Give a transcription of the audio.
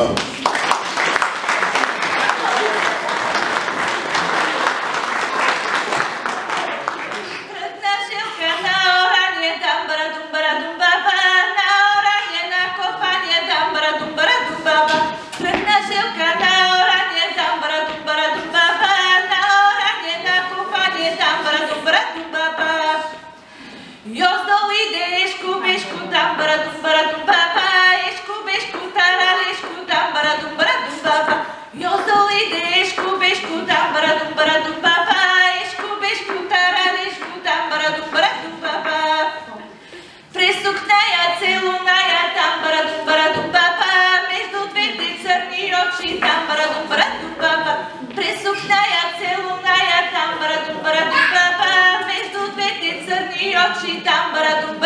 Браво. Baratum, baratum.